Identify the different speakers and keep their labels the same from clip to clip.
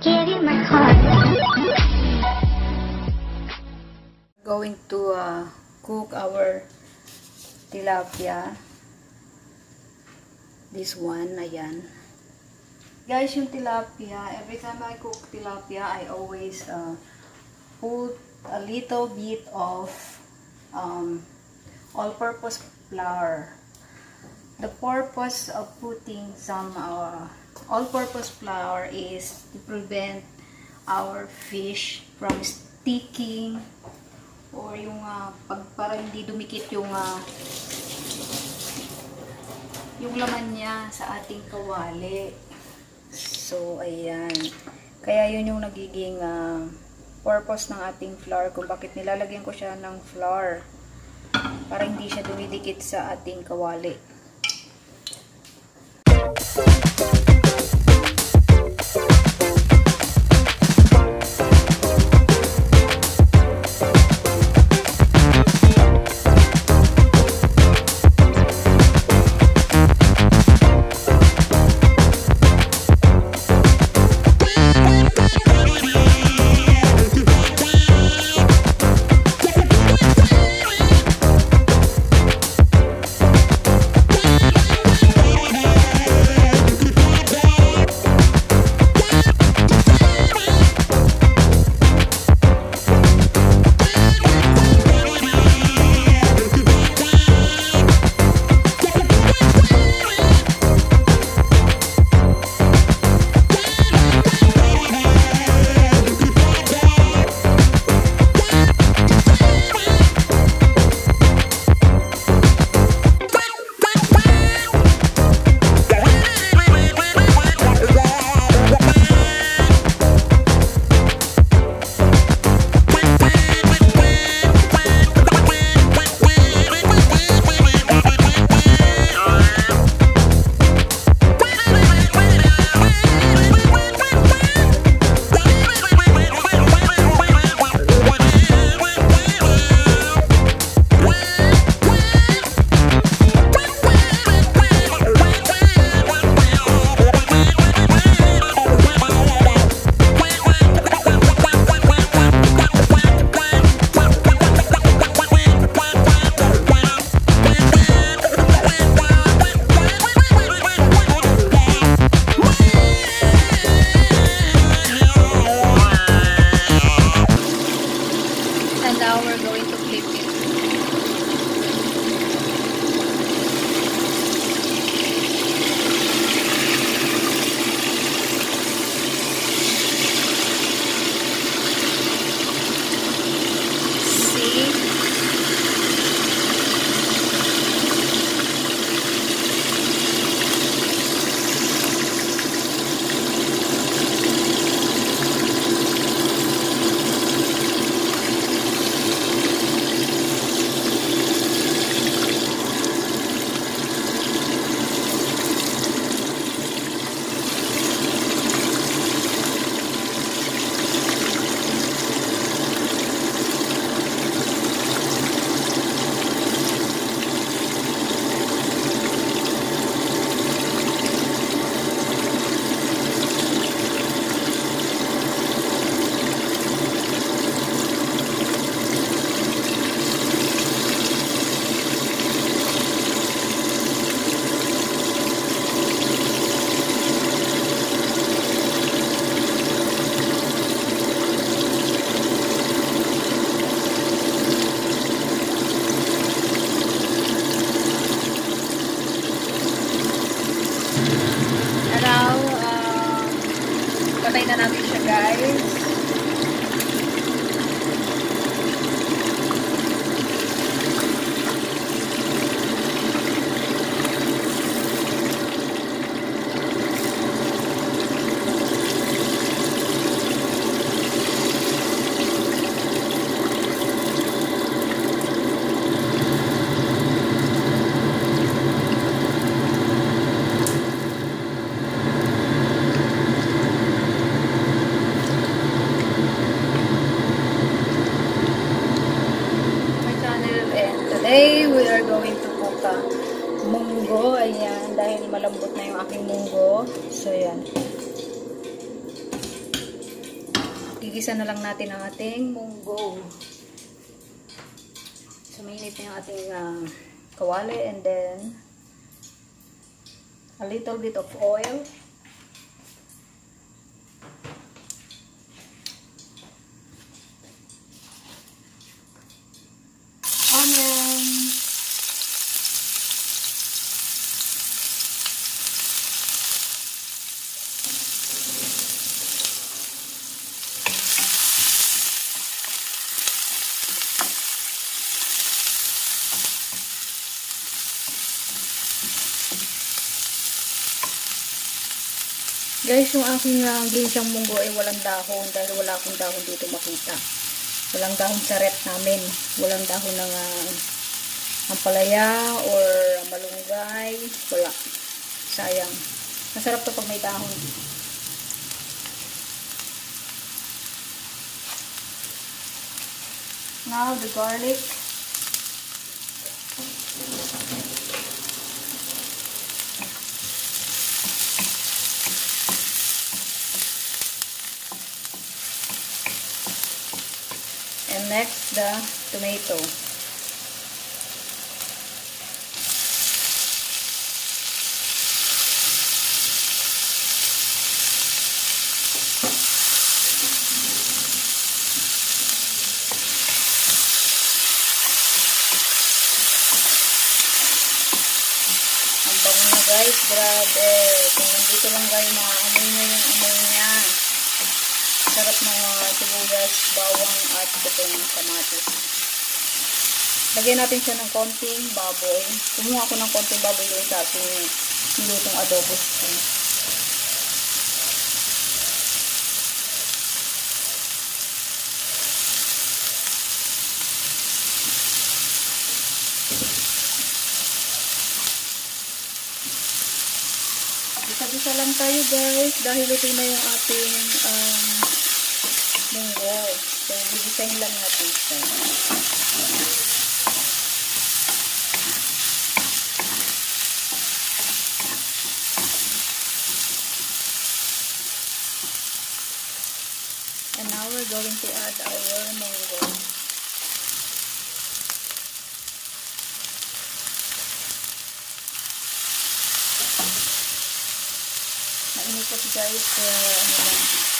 Speaker 1: give you my heart.
Speaker 2: going to uh, cook our tilapia. This one, ayan. Guys, yung tilapia, every time I cook tilapia, I always uh, put a little bit of um, all-purpose flour. The purpose of putting some uh, all-purpose flour is to prevent our fish from sticking or yung uh, pag para hindi dumikit yung uh, yung laman niya sa ating kawali. So, ayan. Kaya yun yung nagiging uh, purpose ng ating flour kung bakit nilalagyan ko siya ng flour para hindi siya dumidikit sa ating kawali. And igisa na lang natin ang ating munggo. So, mainit na yung ating uh, kawali and then a little bit of oil. Guys, yung aking uh, ginsang munggo ay walang dahon dahil wala akong dahon dito makita. Walang dahon sa rep namin. Walang dahon ng uh, ampalaya or malunggay. Wala. Sayang. Masarap to pag may dahon. Now, the garlic. And next, the tomato. Guys, grabe. Kung nandito lang kayo, maamoy nyo yung amoy niya. Sarap ng uh, sibuyas, bawang at itong kamatis. Lagyan natin siya ng konting baboy. Kumuha ako ng konting baboy doon sa ating nilutong adobo spoon. Isa-isa lang tayo guys dahil ito na yung ating um, munggo. So, bibisahin lang natin siya. And now we're going to add our mango. Mainit kasi guys, uh, ano lang.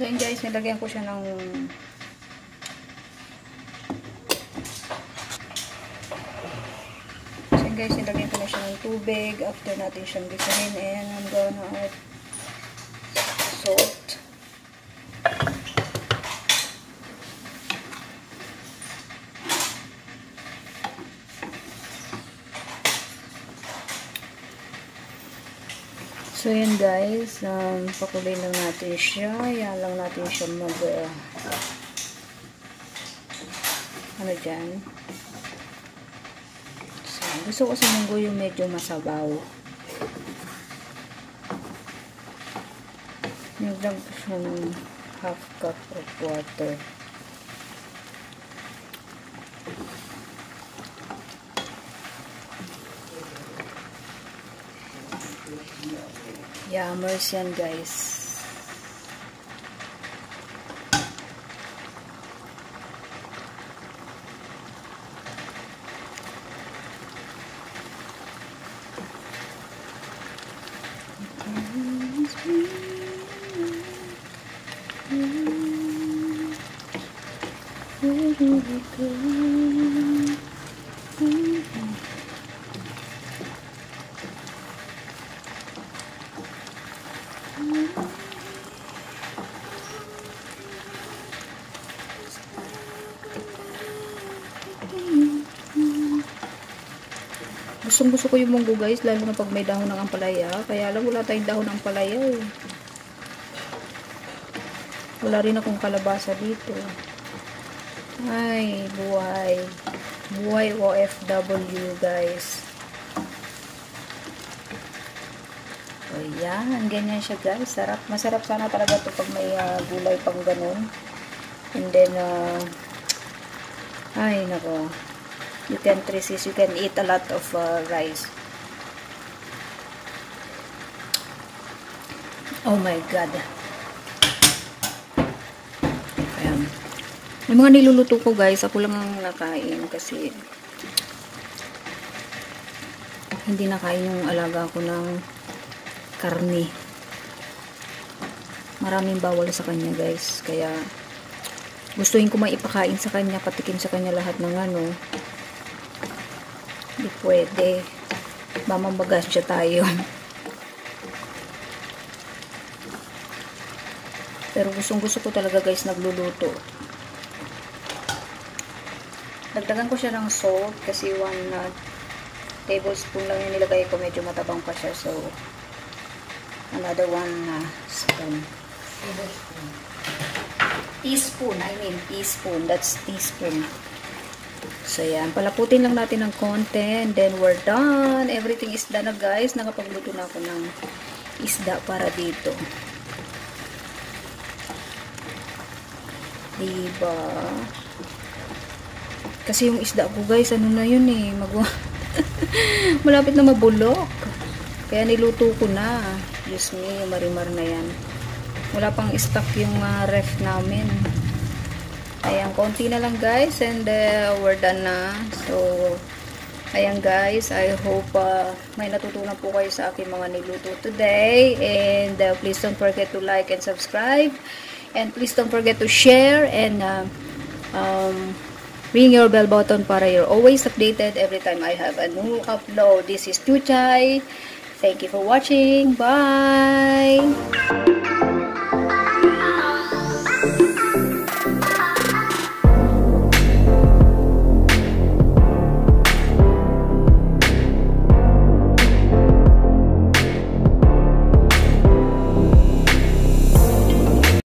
Speaker 2: So yun guys, nilagyan ko siya ng So yun guys, nilagyan ko na siya ng tubig after natin siyang gisahin and I'm gonna add salt. So, yun guys, um, pakulay lang natin siya. Yan lang natin siya mag, uh, ano dyan. So, gusto ko sa munggo yung medyo masabaw. Nagdag ko siya ng half cup of water. Yammers yan guys. Where do we go? Gustong gusto ko yung munggo guys, lalo na pag may dahon ng ampalaya. Kaya lang wala tayong dahon ng ampalaya eh. Wala rin akong kalabasa dito. Ay, buhay. Buhay OFW, guys. O yan, ganyan siya guys. Sarap. Masarap sana talaga to pag may ah, gulay pang ganun. And then, uh, ay, nako. You can resist. You can eat a lot of uh, rice. Oh my God. Ayan. Yung mga niluluto ko guys, ako lang ang nakain kasi hindi nakain yung alaga ko ng karne. Maraming bawal sa kanya guys. Kaya gustuhin ko maipakain sa kanya, patikim sa kanya lahat ng ano. Hindi pwede. Mamambagas siya tayo. Pero gustong gusto ko talaga guys nagluluto. Dagdagan ko siya ng salt kasi one uh, tablespoon lang yung nilagay ko. Medyo matabang pa siya. So, another one uh, spoon. Teaspoon. I mean, teaspoon. That's teaspoon. So, yan. Palaputin lang natin ng konti. And then, we're done. Everything is done na guys. Nakapagluto na ako ng isda para dito. Diba? Kasi yung isda ko guys, ano na yun eh. Magwa Malapit na mabulok. Kaya niluto ko na. Diyos me, marimar na yan. Wala pang stock yung uh, ref namin. Ayan, konti na lang guys. And uh, we're done na. So, ayan guys. I hope uh, may natutunan po kayo sa aking mga niluto today. And uh, please don't forget to like and subscribe. And please don't forget to share and uh, um, ring your bell button para you're always updated every time I have a new upload. This is Chuchay. Thank you for watching. Bye!